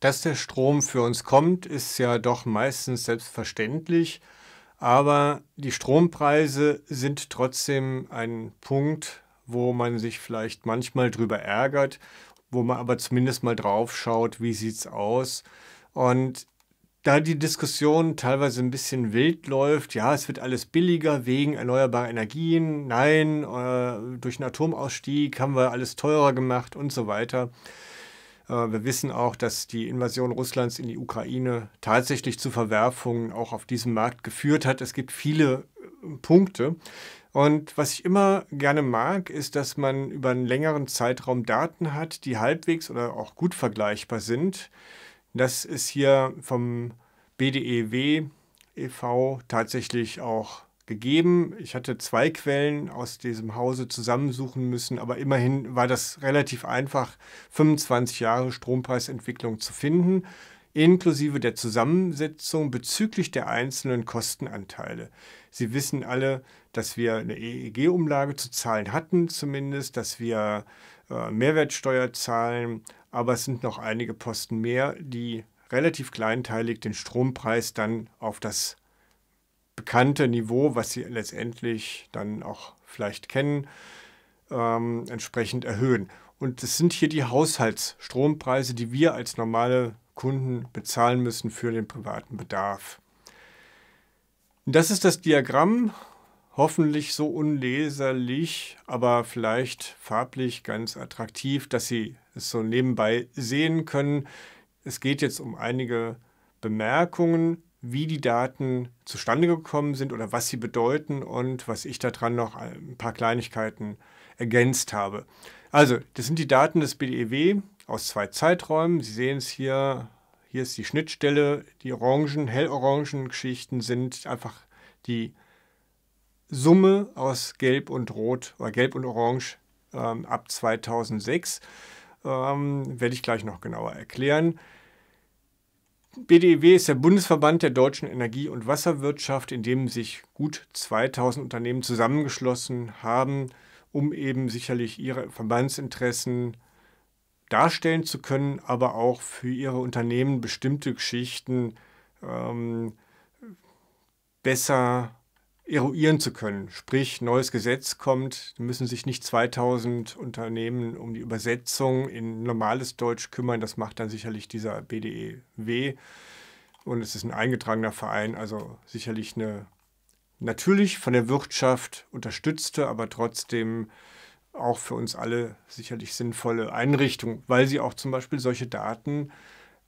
Dass der Strom für uns kommt, ist ja doch meistens selbstverständlich, aber die Strompreise sind trotzdem ein Punkt, wo man sich vielleicht manchmal drüber ärgert, wo man aber zumindest mal drauf schaut, wie sieht es aus. Und da die Diskussion teilweise ein bisschen wild läuft, ja, es wird alles billiger wegen erneuerbarer Energien, nein, äh, durch einen Atomausstieg haben wir alles teurer gemacht und so weiter. Äh, wir wissen auch, dass die Invasion Russlands in die Ukraine tatsächlich zu Verwerfungen auch auf diesem Markt geführt hat. Es gibt viele äh, Punkte. Und was ich immer gerne mag, ist, dass man über einen längeren Zeitraum Daten hat, die halbwegs oder auch gut vergleichbar sind. Das ist hier vom BDEW e.V. tatsächlich auch gegeben. Ich hatte zwei Quellen aus diesem Hause zusammensuchen müssen, aber immerhin war das relativ einfach, 25 Jahre Strompreisentwicklung zu finden, inklusive der Zusammensetzung bezüglich der einzelnen Kostenanteile. Sie wissen alle, dass wir eine EEG-Umlage zu zahlen hatten, zumindest, dass wir äh, Mehrwertsteuer zahlen, aber es sind noch einige Posten mehr, die relativ kleinteilig den Strompreis dann auf das bekannte Niveau, was Sie letztendlich dann auch vielleicht kennen, ähm, entsprechend erhöhen. Und es sind hier die Haushaltsstrompreise, die wir als normale Kunden bezahlen müssen für den privaten Bedarf. Das ist das Diagramm, hoffentlich so unleserlich, aber vielleicht farblich ganz attraktiv, dass Sie es so nebenbei sehen können. Es geht jetzt um einige Bemerkungen wie die Daten zustande gekommen sind oder was sie bedeuten und was ich daran noch ein paar Kleinigkeiten ergänzt habe. Also, das sind die Daten des BDEW aus zwei Zeiträumen. Sie sehen es hier, hier ist die Schnittstelle. Die orangen, hellorangen Geschichten sind einfach die Summe aus Gelb und Rot oder Gelb und Orange ähm, ab 2006. Ähm, werde ich gleich noch genauer erklären. BDEW ist der Bundesverband der deutschen Energie- und Wasserwirtschaft, in dem sich gut 2000 Unternehmen zusammengeschlossen haben, um eben sicherlich ihre Verbandsinteressen darstellen zu können, aber auch für ihre Unternehmen bestimmte Geschichten ähm, besser eruieren zu können. Sprich, neues Gesetz kommt, müssen sich nicht 2000 Unternehmen um die Übersetzung in normales Deutsch kümmern. Das macht dann sicherlich dieser BDEW. Und es ist ein eingetragener Verein, also sicherlich eine natürlich von der Wirtschaft unterstützte, aber trotzdem auch für uns alle sicherlich sinnvolle Einrichtung, weil sie auch zum Beispiel solche Daten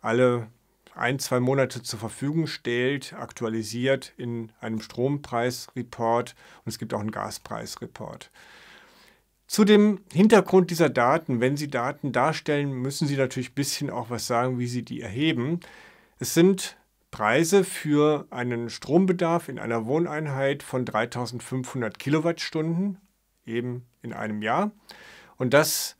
alle ein, zwei Monate zur Verfügung stellt, aktualisiert in einem Strompreisreport und es gibt auch einen Gaspreisreport. Zu dem Hintergrund dieser Daten, wenn Sie Daten darstellen, müssen Sie natürlich ein bisschen auch was sagen, wie Sie die erheben. Es sind Preise für einen Strombedarf in einer Wohneinheit von 3500 Kilowattstunden, eben in einem Jahr. Und das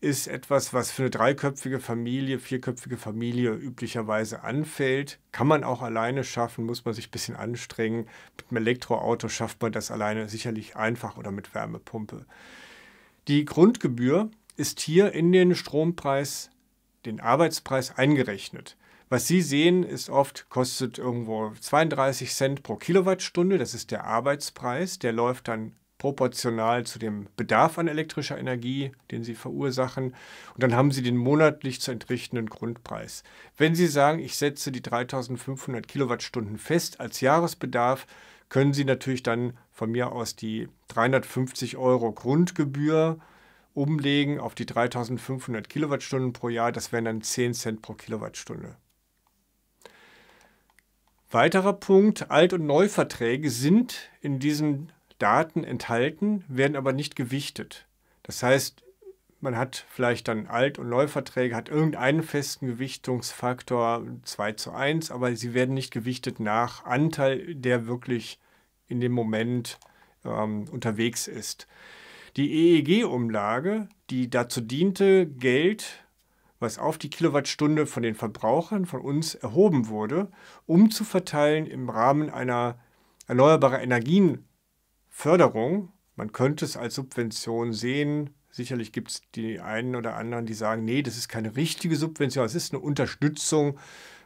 ist etwas, was für eine dreiköpfige Familie, vierköpfige Familie üblicherweise anfällt. Kann man auch alleine schaffen, muss man sich ein bisschen anstrengen. Mit einem Elektroauto schafft man das alleine sicherlich einfach oder mit Wärmepumpe. Die Grundgebühr ist hier in den Strompreis, den Arbeitspreis eingerechnet. Was Sie sehen, ist oft, kostet irgendwo 32 Cent pro Kilowattstunde. Das ist der Arbeitspreis. Der läuft dann proportional zu dem Bedarf an elektrischer Energie, den Sie verursachen. Und dann haben Sie den monatlich zu entrichtenden Grundpreis. Wenn Sie sagen, ich setze die 3500 Kilowattstunden fest als Jahresbedarf, können Sie natürlich dann von mir aus die 350 Euro Grundgebühr umlegen auf die 3500 Kilowattstunden pro Jahr. Das wären dann 10 Cent pro Kilowattstunde. Weiterer Punkt, Alt- und Neuverträge sind in diesem Daten enthalten, werden aber nicht gewichtet. Das heißt, man hat vielleicht dann Alt- und Neuverträge, hat irgendeinen festen Gewichtungsfaktor 2 zu 1, aber sie werden nicht gewichtet nach Anteil, der wirklich in dem Moment ähm, unterwegs ist. Die EEG-Umlage, die dazu diente, Geld, was auf die Kilowattstunde von den Verbrauchern von uns erhoben wurde, umzuverteilen im Rahmen einer erneuerbaren Energien Förderung, man könnte es als Subvention sehen, Sicherlich gibt es die einen oder anderen, die sagen, nee, das ist keine richtige Subvention, es ist eine Unterstützung,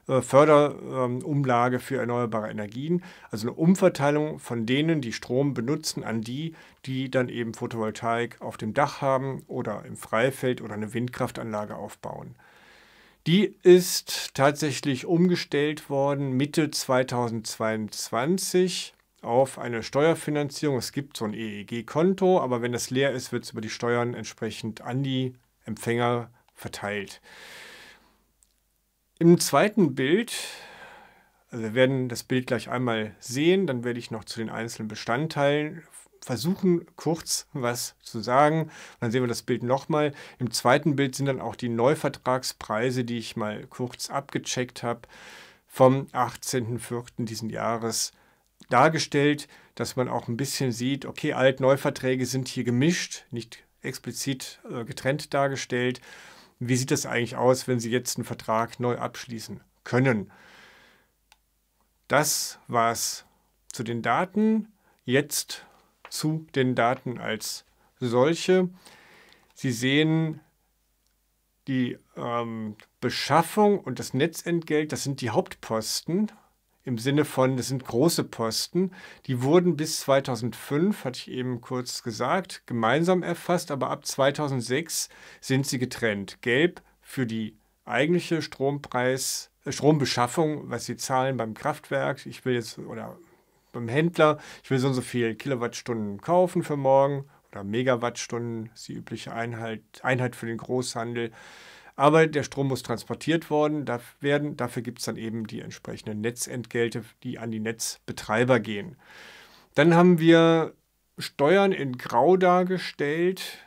äh, Förderumlage für erneuerbare Energien, also eine Umverteilung von denen, die Strom benutzen, an die, die dann eben Photovoltaik auf dem Dach haben oder im Freifeld oder eine Windkraftanlage aufbauen. Die ist tatsächlich umgestellt worden Mitte 2022 auf eine Steuerfinanzierung. Es gibt so ein EEG-Konto, aber wenn das leer ist, wird es über die Steuern entsprechend an die Empfänger verteilt. Im zweiten Bild, also wir werden das Bild gleich einmal sehen, dann werde ich noch zu den einzelnen Bestandteilen versuchen, kurz was zu sagen. dann sehen wir das Bild nochmal. Im zweiten Bild sind dann auch die Neuvertragspreise, die ich mal kurz abgecheckt habe, vom 18.04. diesen Jahres dargestellt, dass man auch ein bisschen sieht, okay, Alt-Neuverträge sind hier gemischt, nicht explizit äh, getrennt dargestellt. Wie sieht das eigentlich aus, wenn Sie jetzt einen Vertrag neu abschließen können? Das war's zu den Daten. Jetzt zu den Daten als solche. Sie sehen die ähm, Beschaffung und das Netzentgelt, das sind die Hauptposten im Sinne von, das sind große Posten. Die wurden bis 2005, hatte ich eben kurz gesagt, gemeinsam erfasst, aber ab 2006 sind sie getrennt. Gelb für die eigentliche Strompreis, äh, Strombeschaffung, was sie zahlen beim Kraftwerk. Ich will jetzt, oder beim Händler, ich will so und so viel Kilowattstunden kaufen für morgen oder Megawattstunden, ist die übliche Einheit, Einheit für den Großhandel. Aber der Strom muss transportiert worden, werden. Dafür gibt es dann eben die entsprechenden Netzentgelte, die an die Netzbetreiber gehen. Dann haben wir Steuern in Grau dargestellt.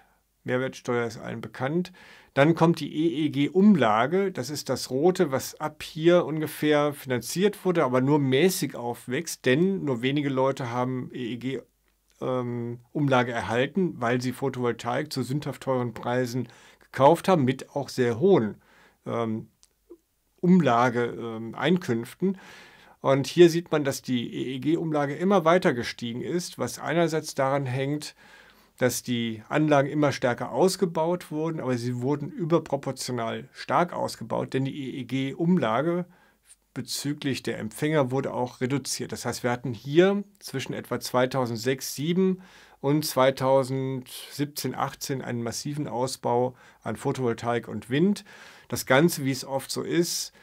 Mehrwertsteuer ist allen bekannt. Dann kommt die EEG-Umlage. Das ist das Rote, was ab hier ungefähr finanziert wurde, aber nur mäßig aufwächst, denn nur wenige Leute haben EEG-Umlage ähm, erhalten, weil sie Photovoltaik zu sündhaft teuren Preisen gekauft haben, mit auch sehr hohen ähm, Umlageeinkünften. Ähm, und hier sieht man, dass die EEG-Umlage immer weiter gestiegen ist, was einerseits daran hängt, dass die Anlagen immer stärker ausgebaut wurden, aber sie wurden überproportional stark ausgebaut, denn die EEG-Umlage bezüglich der Empfänger wurde auch reduziert. Das heißt, wir hatten hier zwischen etwa 2006, 2007 und 2017, 18 einen massiven Ausbau an Photovoltaik und Wind. Das Ganze, wie es oft so ist,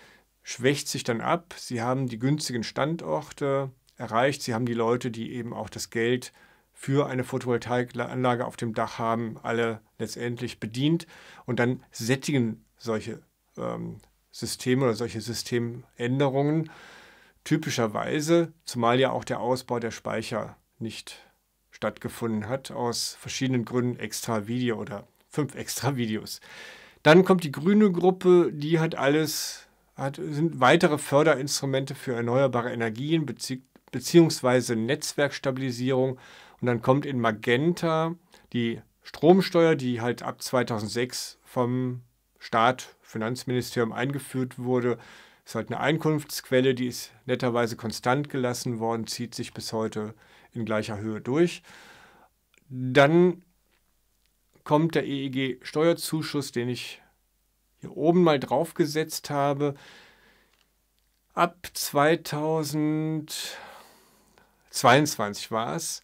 schwächt sich dann ab. Sie haben die günstigen Standorte erreicht. Sie haben die Leute, die eben auch das Geld für eine Photovoltaikanlage auf dem Dach haben, alle letztendlich bedient. Und dann sättigen solche ähm, Systeme oder solche Systemänderungen typischerweise, zumal ja auch der Ausbau der Speicher nicht stattgefunden hat, aus verschiedenen Gründen extra Video oder fünf extra Videos. Dann kommt die grüne Gruppe, die hat alles, hat, sind weitere Förderinstrumente für erneuerbare Energien bezieh beziehungsweise Netzwerkstabilisierung. Und dann kommt in Magenta die Stromsteuer, die halt ab 2006 vom Staat, Finanzministerium eingeführt wurde. Das ist halt eine Einkunftsquelle, die ist netterweise konstant gelassen worden, zieht sich bis heute in gleicher Höhe durch. Dann kommt der EEG-Steuerzuschuss, den ich hier oben mal draufgesetzt habe. Ab 2022 war es,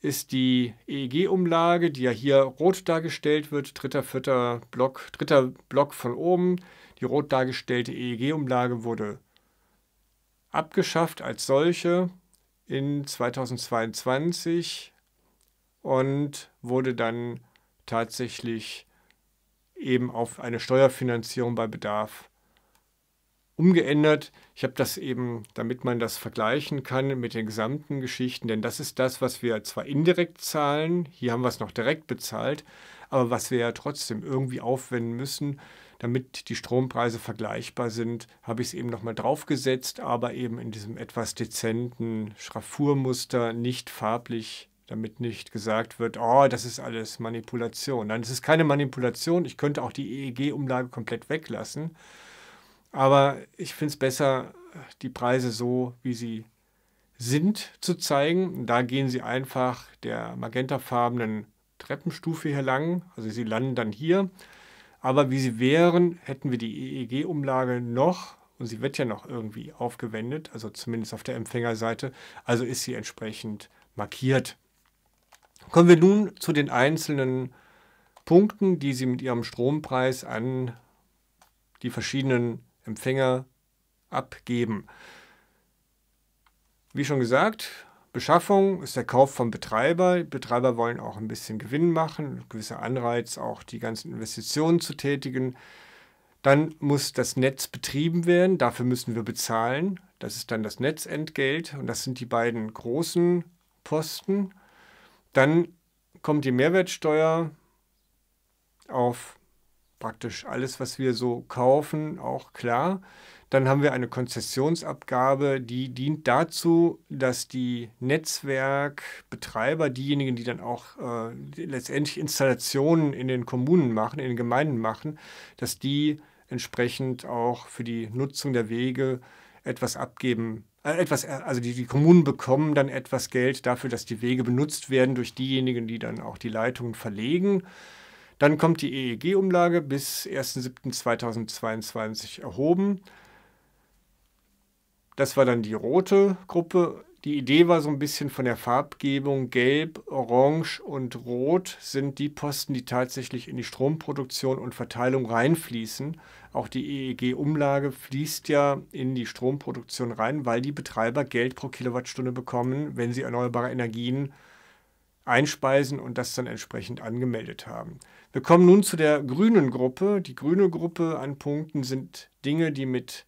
ist die EEG-Umlage, die ja hier rot dargestellt wird, dritter, vierter Block, dritter Block von oben. Die rot dargestellte EEG-Umlage wurde abgeschafft als solche in 2022 und wurde dann tatsächlich eben auf eine Steuerfinanzierung bei Bedarf umgeändert. Ich habe das eben, damit man das vergleichen kann mit den gesamten Geschichten, denn das ist das, was wir zwar indirekt zahlen, hier haben wir es noch direkt bezahlt, aber was wir ja trotzdem irgendwie aufwenden müssen, damit die Strompreise vergleichbar sind, habe ich es eben nochmal draufgesetzt, aber eben in diesem etwas dezenten Schraffurmuster, nicht farblich, damit nicht gesagt wird, oh, das ist alles Manipulation. Nein, es ist keine Manipulation. Ich könnte auch die EEG-Umlage komplett weglassen. Aber ich finde es besser, die Preise so, wie sie sind, zu zeigen. Da gehen sie einfach der magentafarbenen Treppenstufe hier lang. Also sie landen dann hier. Aber wie sie wären, hätten wir die EEG-Umlage noch und sie wird ja noch irgendwie aufgewendet, also zumindest auf der Empfängerseite. Also ist sie entsprechend markiert. Kommen wir nun zu den einzelnen Punkten, die Sie mit Ihrem Strompreis an die verschiedenen Empfänger abgeben. Wie schon gesagt, Beschaffung ist der Kauf vom Betreiber. Die Betreiber wollen auch ein bisschen Gewinn machen, ein gewisser Anreiz, auch die ganzen Investitionen zu tätigen. Dann muss das Netz betrieben werden, dafür müssen wir bezahlen. Das ist dann das Netzentgelt und das sind die beiden großen Posten. Dann kommt die Mehrwertsteuer auf praktisch alles, was wir so kaufen, auch klar. Dann haben wir eine Konzessionsabgabe, die dient dazu, dass die Netzwerkbetreiber, diejenigen, die dann auch äh, letztendlich Installationen in den Kommunen machen, in den Gemeinden machen, dass die entsprechend auch für die Nutzung der Wege etwas abgeben. Äh, etwas, äh, also die, die Kommunen bekommen dann etwas Geld dafür, dass die Wege benutzt werden durch diejenigen, die dann auch die Leitungen verlegen. Dann kommt die EEG-Umlage bis 1.7.2022 erhoben. Das war dann die rote Gruppe. Die Idee war so ein bisschen von der Farbgebung, gelb, orange und rot sind die Posten, die tatsächlich in die Stromproduktion und Verteilung reinfließen. Auch die EEG-Umlage fließt ja in die Stromproduktion rein, weil die Betreiber Geld pro Kilowattstunde bekommen, wenn sie erneuerbare Energien einspeisen und das dann entsprechend angemeldet haben. Wir kommen nun zu der grünen Gruppe. Die grüne Gruppe an Punkten sind Dinge, die mit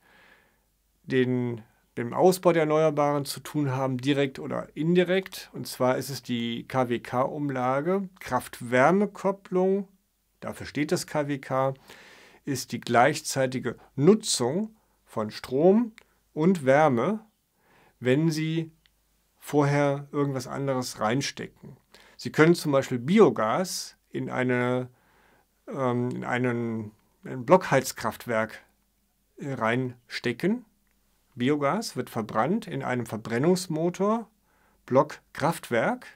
den dem Ausbau der Erneuerbaren zu tun haben, direkt oder indirekt. Und zwar ist es die KWK-Umlage. Kraft-Wärme-Kopplung, dafür steht das KWK, ist die gleichzeitige Nutzung von Strom und Wärme, wenn Sie vorher irgendwas anderes reinstecken. Sie können zum Beispiel Biogas in, eine, ähm, in einen, ein Blockheizkraftwerk reinstecken Biogas wird verbrannt in einem Verbrennungsmotor, Blockkraftwerk.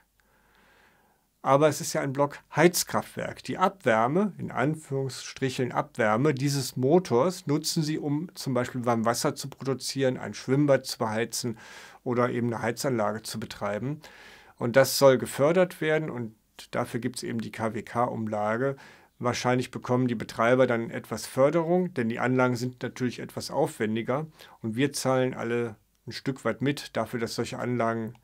Aber es ist ja ein Blockheizkraftwerk. Die Abwärme, in Anführungsstrichen Abwärme dieses Motors nutzen sie, um zum Beispiel warm Wasser zu produzieren, ein Schwimmbad zu beheizen oder eben eine Heizanlage zu betreiben. Und das soll gefördert werden und dafür gibt es eben die KWK-Umlage, Wahrscheinlich bekommen die Betreiber dann etwas Förderung, denn die Anlagen sind natürlich etwas aufwendiger und wir zahlen alle ein Stück weit mit dafür, dass solche Anlagen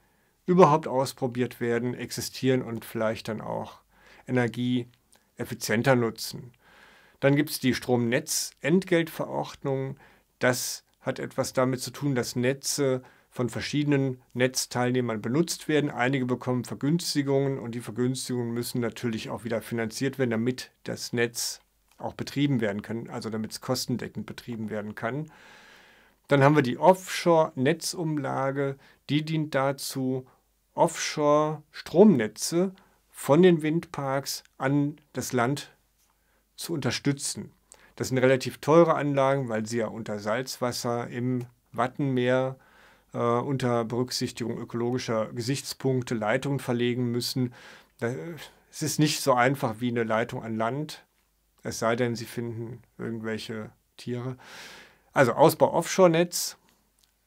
überhaupt ausprobiert werden, existieren und vielleicht dann auch Energie effizienter nutzen. Dann gibt es die Stromnetzentgeltverordnung. Das hat etwas damit zu tun, dass Netze von verschiedenen Netzteilnehmern benutzt werden. Einige bekommen Vergünstigungen und die Vergünstigungen müssen natürlich auch wieder finanziert werden, damit das Netz auch betrieben werden kann, also damit es kostendeckend betrieben werden kann. Dann haben wir die Offshore-Netzumlage, die dient dazu, Offshore-Stromnetze von den Windparks an das Land zu unterstützen. Das sind relativ teure Anlagen, weil sie ja unter Salzwasser im Wattenmeer äh, unter Berücksichtigung ökologischer Gesichtspunkte Leitungen verlegen müssen. Es ist nicht so einfach wie eine Leitung an Land, es sei denn, sie finden irgendwelche Tiere. Also Ausbau Offshore-Netz,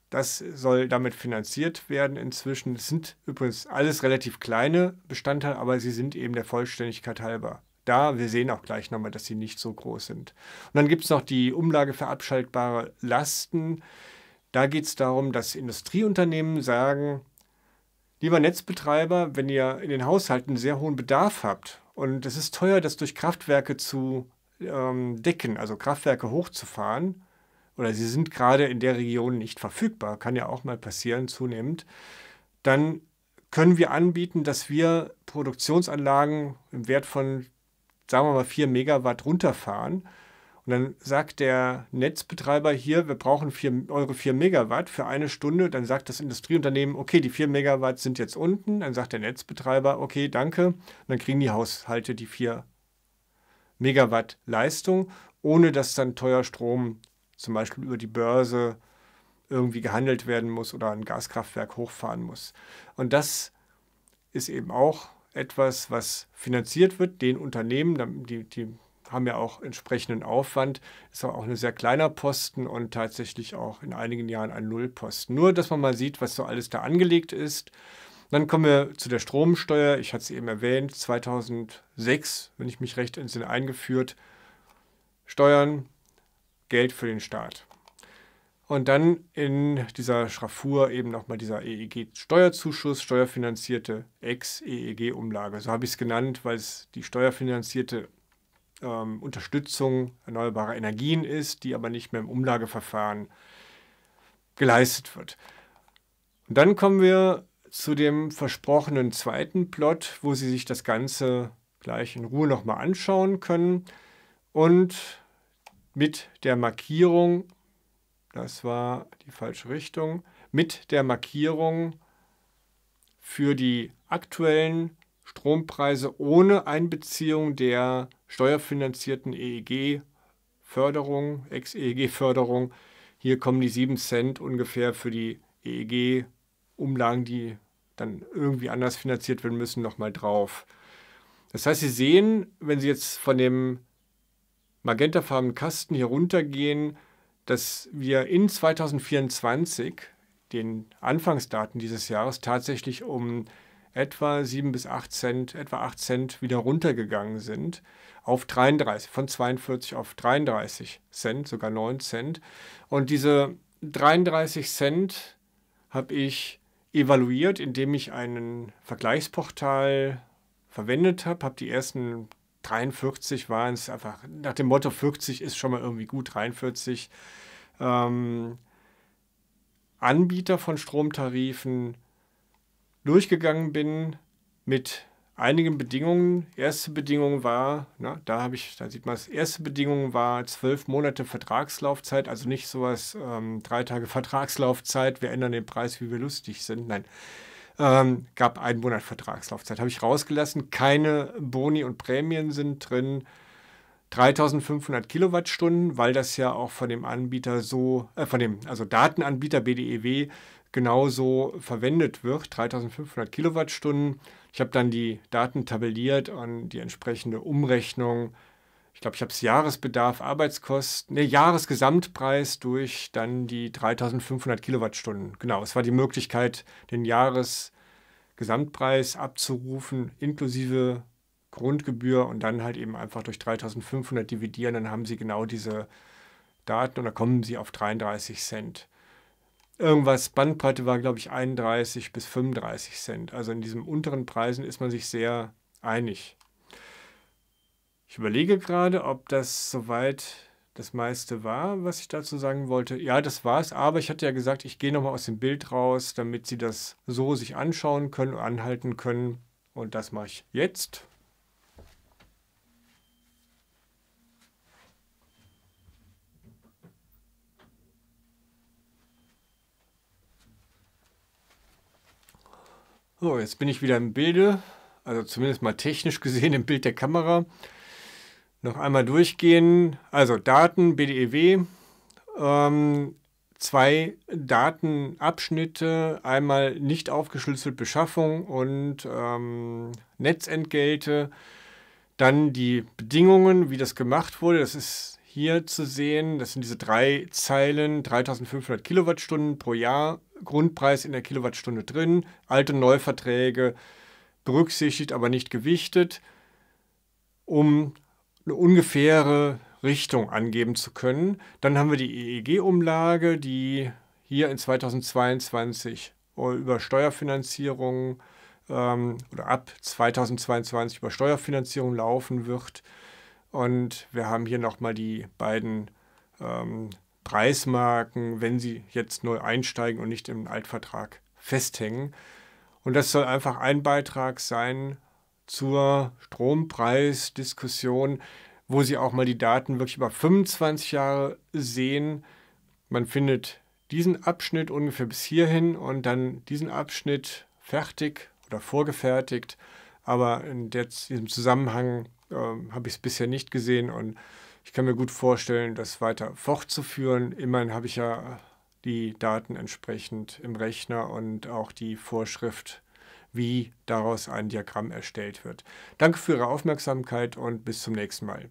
das soll damit finanziert werden inzwischen. Es sind übrigens alles relativ kleine Bestandteile, aber sie sind eben der Vollständigkeit halber da. Wir sehen auch gleich nochmal, dass sie nicht so groß sind. Und dann gibt es noch die Umlage für abschaltbare Lasten. Da geht es darum, dass Industrieunternehmen sagen, lieber Netzbetreiber, wenn ihr in den Haushalten sehr hohen Bedarf habt und es ist teuer, das durch Kraftwerke zu ähm, decken, also Kraftwerke hochzufahren, oder sie sind gerade in der Region nicht verfügbar, kann ja auch mal passieren zunehmend, dann können wir anbieten, dass wir Produktionsanlagen im Wert von, sagen wir mal, 4 Megawatt runterfahren und dann sagt der Netzbetreiber hier, wir brauchen vier, eure 4 Megawatt für eine Stunde. Dann sagt das Industrieunternehmen, okay, die 4 Megawatt sind jetzt unten. Dann sagt der Netzbetreiber, okay, danke. Und dann kriegen die Haushalte die 4 Megawatt Leistung, ohne dass dann teuer Strom zum Beispiel über die Börse irgendwie gehandelt werden muss oder ein Gaskraftwerk hochfahren muss. Und das ist eben auch etwas, was finanziert wird, den Unternehmen, die, die haben ja auch entsprechenden Aufwand, ist auch ein sehr kleiner Posten und tatsächlich auch in einigen Jahren ein Nullposten. Nur, dass man mal sieht, was so alles da angelegt ist. Dann kommen wir zu der Stromsteuer. Ich hatte es eben erwähnt, 2006, wenn ich mich recht entsinne, eingeführt. Steuern, Geld für den Staat. Und dann in dieser Schraffur eben nochmal dieser EEG-Steuerzuschuss, steuerfinanzierte Ex-EEG-Umlage. So habe ich es genannt, weil es die steuerfinanzierte ähm, Unterstützung erneuerbarer Energien ist, die aber nicht mehr im Umlageverfahren geleistet wird. Und dann kommen wir zu dem versprochenen zweiten Plot, wo Sie sich das Ganze gleich in Ruhe nochmal anschauen können und mit der Markierung das war die falsche Richtung. Mit der Markierung für die aktuellen Strompreise ohne Einbeziehung der steuerfinanzierten EEG-Förderung, Ex-EEG-Förderung. Hier kommen die 7 Cent ungefähr für die EEG-Umlagen, die dann irgendwie anders finanziert werden müssen, nochmal drauf. Das heißt, Sie sehen, wenn Sie jetzt von dem magentafarbenen Kasten hier runtergehen, dass wir in 2024, den Anfangsdaten dieses Jahres, tatsächlich um etwa 7 bis 8 Cent, etwa 8 Cent wieder runtergegangen sind auf 33, von 42 auf 33 Cent, sogar 9 Cent. Und diese 33 Cent habe ich evaluiert, indem ich einen Vergleichsportal verwendet habe, habe die ersten 43 waren es einfach nach dem Motto 40 ist schon mal irgendwie gut, 43 ähm, Anbieter von Stromtarifen durchgegangen bin mit einigen Bedingungen. Erste Bedingung war, na, da habe ich, da sieht man es, erste Bedingung war zwölf Monate Vertragslaufzeit, also nicht sowas, ähm, drei Tage Vertragslaufzeit, wir ändern den Preis, wie wir lustig sind. Nein, ähm, gab einen Monat Vertragslaufzeit. Habe ich rausgelassen. Keine Boni und Prämien sind drin. 3500 Kilowattstunden, weil das ja auch von dem Anbieter so, äh, von dem, also Datenanbieter BDEW genauso verwendet wird. 3500 Kilowattstunden. Ich habe dann die Daten tabelliert und die entsprechende Umrechnung. Ich glaube, ich habe es Jahresbedarf, Arbeitskosten, ne, Jahresgesamtpreis durch dann die 3500 Kilowattstunden. Genau, es war die Möglichkeit, den Jahresgesamtpreis abzurufen, inklusive Grundgebühr und dann halt eben einfach durch 3500 dividieren, dann haben Sie genau diese Daten und dann kommen Sie auf 33 Cent. Irgendwas, Bandbreite war, glaube ich, 31 bis 35 Cent. Also in diesen unteren Preisen ist man sich sehr einig. Ich überlege gerade, ob das soweit das meiste war, was ich dazu sagen wollte. Ja, das war es, aber ich hatte ja gesagt, ich gehe nochmal aus dem Bild raus, damit Sie das so sich anschauen können, anhalten können. Und das mache ich jetzt. So, jetzt bin ich wieder im Bilde, also zumindest mal technisch gesehen im Bild der Kamera. Noch einmal durchgehen. Also Daten, BDEW, ähm, zwei Datenabschnitte, einmal nicht aufgeschlüsselt Beschaffung und ähm, Netzentgelte. Dann die Bedingungen, wie das gemacht wurde. Das ist hier zu sehen. Das sind diese drei Zeilen, 3500 Kilowattstunden pro Jahr Grundpreis in der Kilowattstunde drin, alte Neuverträge berücksichtigt, aber nicht gewichtet, um eine ungefähre Richtung angeben zu können. Dann haben wir die EEG-Umlage, die hier in 2022 über Steuerfinanzierung ähm, oder ab 2022 über Steuerfinanzierung laufen wird. Und wir haben hier nochmal die beiden ähm, Preismarken, wenn sie jetzt neu einsteigen und nicht im Altvertrag festhängen. Und das soll einfach ein Beitrag sein zur Strompreisdiskussion, wo Sie auch mal die Daten wirklich über 25 Jahre sehen. Man findet diesen Abschnitt ungefähr bis hierhin und dann diesen Abschnitt fertig oder vorgefertigt. Aber in diesem Zusammenhang äh, habe ich es bisher nicht gesehen und ich kann mir gut vorstellen, das weiter fortzuführen. Immerhin habe ich ja die Daten entsprechend im Rechner und auch die Vorschrift, wie daraus ein Diagramm erstellt wird. Danke für Ihre Aufmerksamkeit und bis zum nächsten Mal.